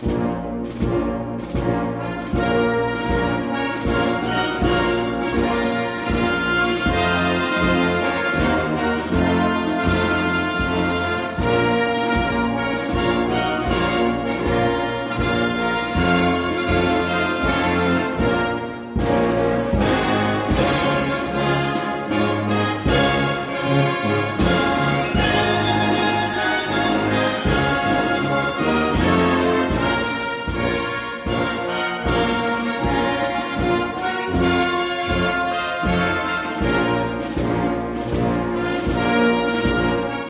you